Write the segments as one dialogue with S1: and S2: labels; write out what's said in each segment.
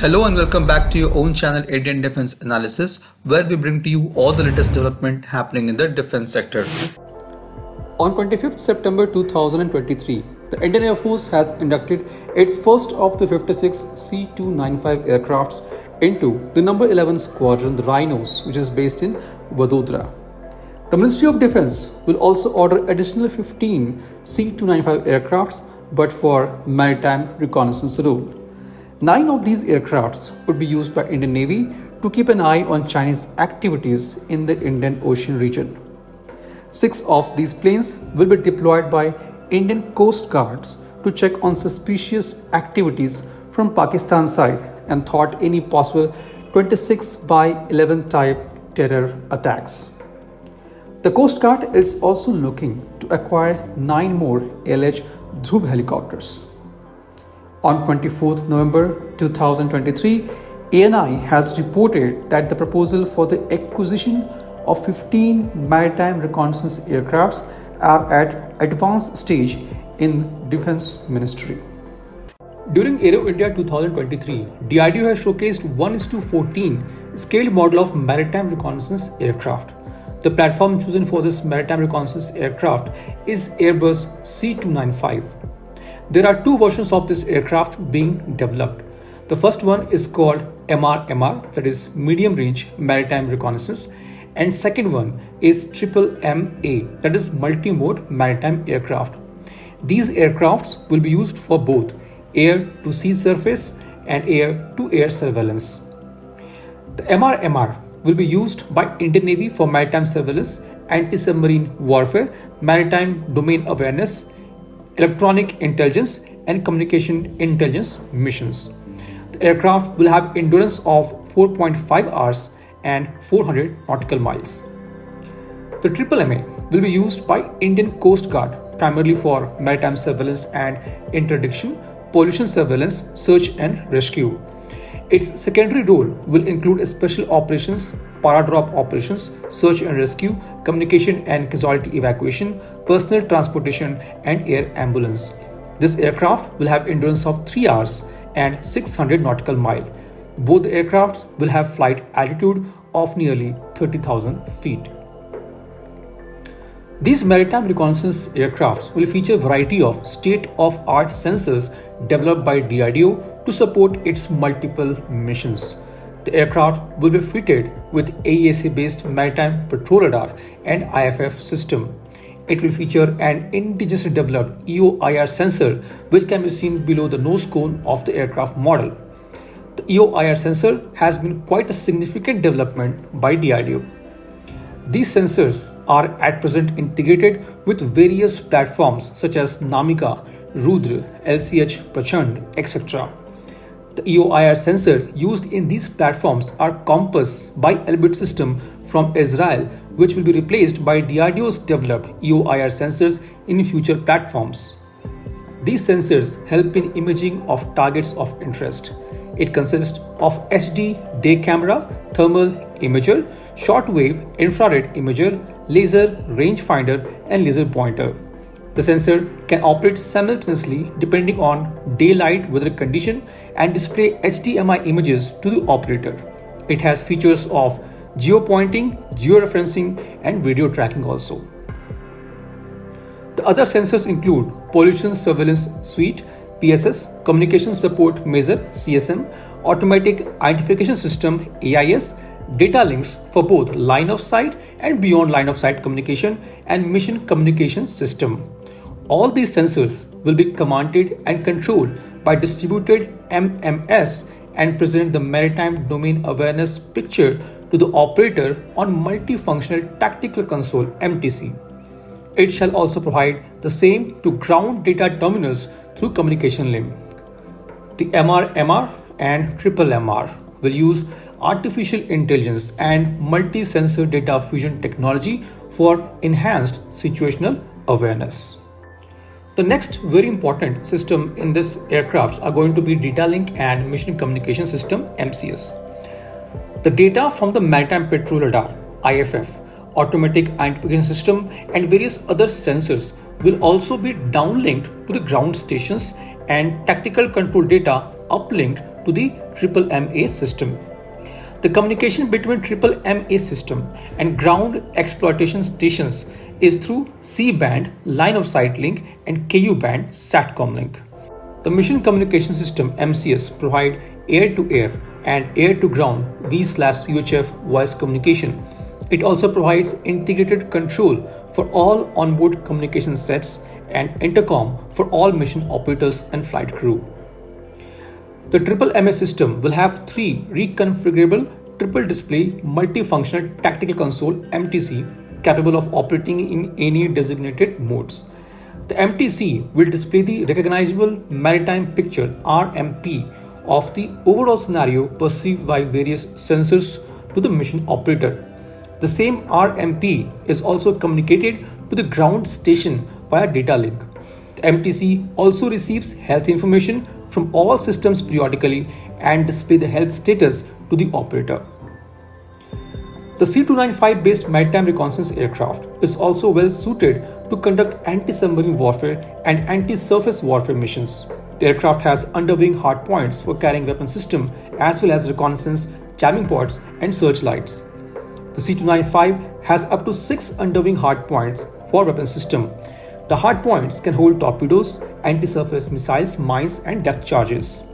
S1: Hello and welcome back to your own channel Indian Defense Analysis where we bring to you all the latest development happening in the defense sector.
S2: On 25th September 2023, the Indian Air Force has inducted its first of the 56 C-295 aircrafts into the number 11 squadron, the Rhinos, which is based in Vadodara. The Ministry of Defense will also order additional 15 C-295 aircrafts but for maritime reconnaissance role. Nine of these aircrafts would be used by Indian Navy to keep an eye on Chinese activities in the Indian Ocean region. Six of these planes will be deployed by Indian Coast Guards to check on suspicious activities from Pakistan side and thwart any possible 26 by 11 type terror attacks. The Coast Guard is also looking to acquire nine more LH Dhruv helicopters. On 24th November 2023, ANI has reported that the proposal for the acquisition of 15 maritime reconnaissance aircrafts are at advanced stage in Defense Ministry.
S3: During Aero India 2023, DRDO has showcased 1 to 14 scaled model of maritime reconnaissance aircraft. The platform chosen for this maritime reconnaissance aircraft is Airbus C295. There are two versions of this aircraft being developed. The first one is called MRMR, that is Medium Range Maritime Reconnaissance, and second one is Triple MA, that is Multi-Mode Maritime Aircraft. These aircrafts will be used for both air to sea surface and air to air surveillance. The MRMR will be used by Indian Navy for maritime surveillance, anti-submarine warfare, maritime domain awareness, electronic intelligence and communication intelligence missions. The aircraft will have endurance of 4.5 hours and 400 nautical miles. The Triple MA will be used by Indian Coast Guard primarily for maritime surveillance and interdiction, pollution surveillance, search and rescue. Its secondary role will include special operations, paradrop operations, search and rescue, communication and casualty evacuation, personal transportation, and air ambulance. This aircraft will have endurance of 3 hours and 600 nautical mile. Both aircrafts will have flight altitude of nearly 30,000 feet. These maritime reconnaissance aircrafts will feature a variety of state-of-art sensors developed by DRDO to support its multiple missions. The aircraft will be fitted with AESA-based maritime patrol radar and IFF system. It will feature an indigenously developed EO-IR sensor which can be seen below the nose cone of the aircraft model. The EO-IR sensor has been quite a significant development by DRDO. These sensors are at present integrated with various platforms such as NAMICA, Rudra, LCH Prachand, etc. The EO-IR sensor used in these platforms are Compass by Elbit system from Israel which will be replaced by DRDO's developed EO-IR sensors in future platforms. These sensors help in imaging of targets of interest. It consists of HD day camera, thermal imager, shortwave infrared imager, laser rangefinder and laser pointer. The sensor can operate simultaneously depending on daylight weather condition and display HDMI images to the operator. It has features of geopointing, georeferencing and video tracking also. The other sensors include Pollution Surveillance Suite, PSS, Communication Support Measure, CSM, Automatic Identification System, AIS, data links for both line of sight and beyond line of sight communication and mission communication system. All these sensors will be commanded and controlled by distributed MMS and present the maritime domain awareness picture to the operator on multifunctional tactical console MTC. It shall also provide the same to ground data terminals through communication link. The MRMR and Triple MR will use artificial intelligence and multi-sensor data fusion technology for enhanced situational awareness. The next very important system in this aircraft are going to be data link and mission communication system MCS. The data from the maritime patrol radar IFF, automatic identification system and various other sensors will also be downlinked to the ground stations and tactical control data uplinked to the triple MA system. The communication between triple MA system and ground exploitation stations is through C-band line of sight link and Ku band SATCOM link. The mission communication system MCS provide air-to-air and air-to-ground V/UHF voice communication. It also provides integrated control for all onboard communication sets and intercom for all mission operators and flight crew. The triple MA system will have three reconfigurable triple display multifunctional tactical console MTC capable of operating in any designated modes. The MTC will display the recognizable maritime picture RMP of the overall scenario perceived by various sensors to the mission operator. The same RMP is also communicated to the ground station via data link. The MTC also receives health information from all systems periodically and display the health status to the operator. The C-295 based maritime reconnaissance aircraft is also well suited to conduct anti-submarine warfare and anti-surface warfare missions. The aircraft has underwing hardpoints for carrying weapon system as well as reconnaissance, jamming pods and searchlights. The C-295 has up to 6 underwing hardpoints for weapon system. The hardpoints can hold torpedoes, anti-surface missiles, mines and depth charges.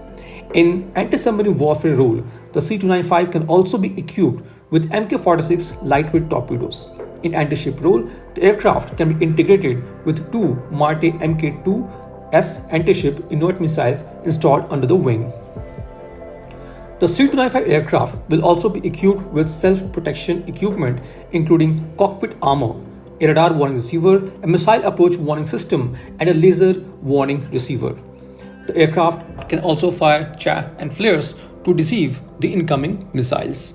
S3: In anti-submarine warfare role, the C-295 can also be equipped with Mk-46 lightweight torpedoes. In anti-ship role, the aircraft can be integrated with two Marte Mk2S anti-ship inert missiles installed under the wing. The C-295 aircraft will also be equipped with self-protection equipment including cockpit armor, a radar warning receiver, a missile approach warning system, and a laser warning receiver. The aircraft can also fire chaff and flares to deceive the incoming missiles.